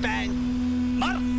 bang. Mark!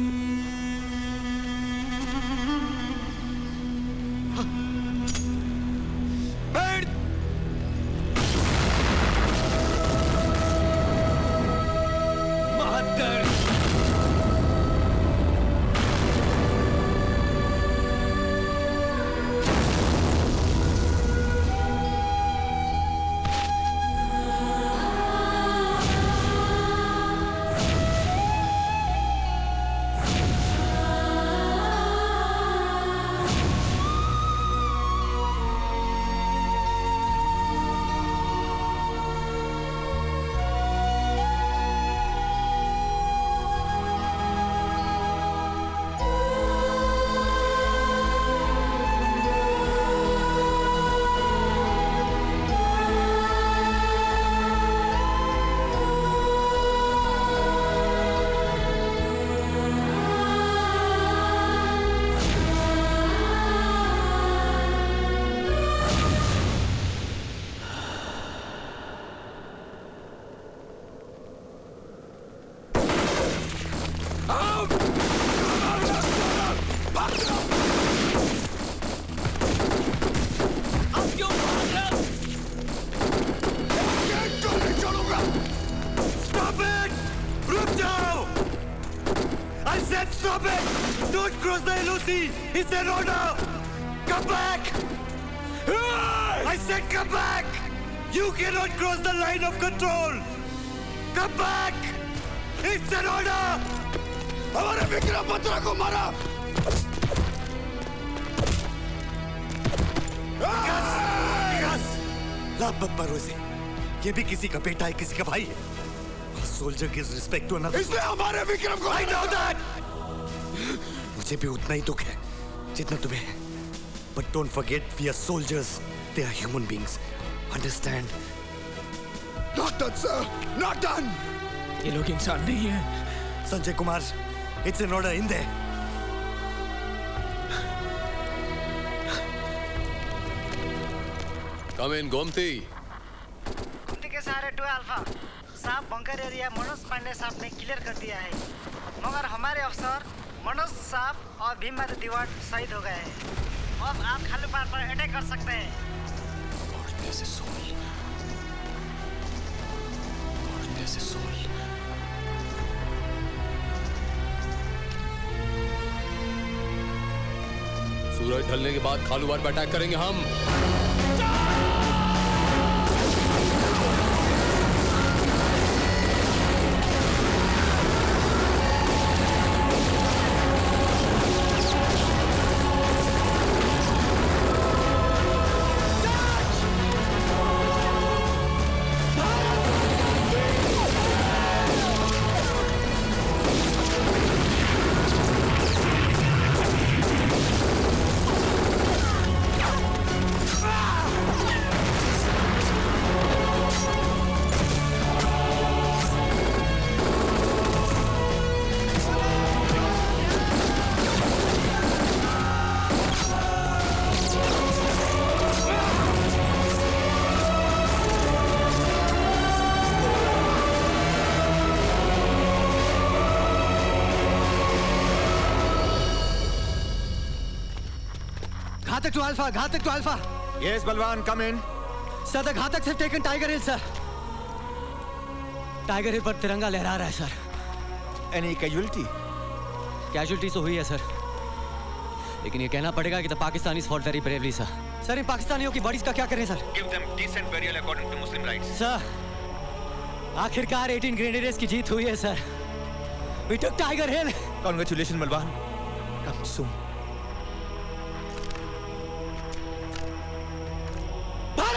Stop it! i said stop it! Don't cross the Lucy! It's an order! Come back! I said come back! You cannot cross the line of control! Come back! It's an order! हमारे विक्रम बत्रा को मारा मत ये भी किसी का बेटा है किसी का भाई है सोल्जर की रिस्पेक्ट टू अनदर इसने हमारे विक्रम को आई नो दैट मुझे भी उतना ही दुख है जितना तुम्हें है but don't forget we are soldiers they are human beings understand not done sir not done ये लोग इंसान नहीं है Sanjay Kumar it's an order in there come in Gomti Kunti के सहारे टू अल्फ़ा साहब बंकर एरिया मनोज पांडे साहब ने क्लियर कर दिया है मगर हमारे अफसर मनोज साहब और भीम दीवार शहीद हो गए हैं अब आप खाली पार पर अटैक कर सकते हैं जैसे सोल और जैसे सोल सूरज ढलने के बाद खालूवार पर अटैक करेंगे हम। Ghatak to Alpha, Ghatak to Alpha. Yes, Balwan, come in. Sir, the Ghataks have taken Tiger Hill, sir. Tiger Hill पर तिरंगा लहरा रहा है सर एनी कैजुअलिटी कैजुअलिटी तो हुई है सर लेकिन ये कहना पड़ेगा कि the Pakistani fought very bravely sir sir इन पाकिस्तानियों की बॉडीज का क्या करें sir give them decent burial according to Muslim rites. Sir आखिरकार 18 ग्रेनेडियर्स की जीत हुई है sir we took Tiger Hill Congratulations, Balwan. Come soon.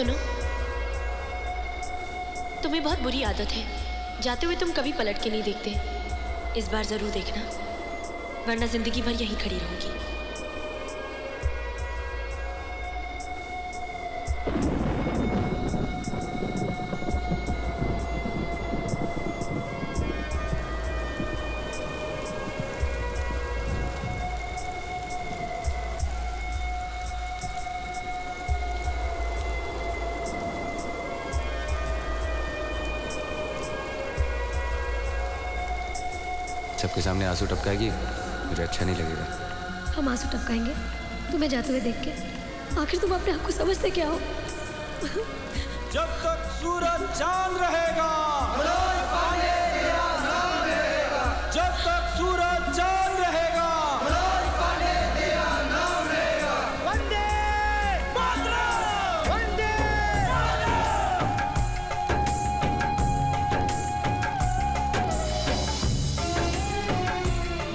सुनो। तुम्हें बहुत बुरी आदत है। जाते हुए तुम कभी पलट के नहीं देखते। इस बार ज़रूर देखना, वरना ज़िंदगी भर यहीं खड़ी रहूँगी। सबके सामने आँसू टपकाएगी मुझे अच्छा नहीं लगेगा। हम आँसू टपकाएँगे? तुम्हें जाते हुए देख के। आखिर तुम अपने आप को समझते क्या हो? जब तक सूरज चाँद रहेगा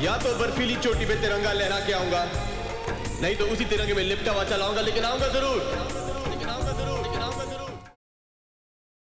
या तो बर्फीली चोटी पे तिरंगा लहरा के आऊँगा, नहीं तो उसी तिरंगे में लिपटा हुआ चलाऊँगा, लेकिन आऊँगा ज़रूर।